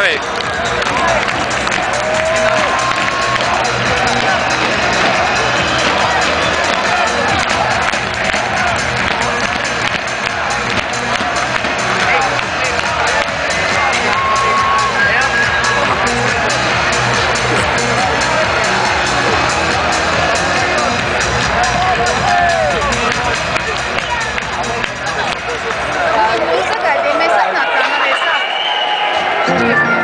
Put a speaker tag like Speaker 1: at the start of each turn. Speaker 1: ¿sabes?
Speaker 2: Thank you.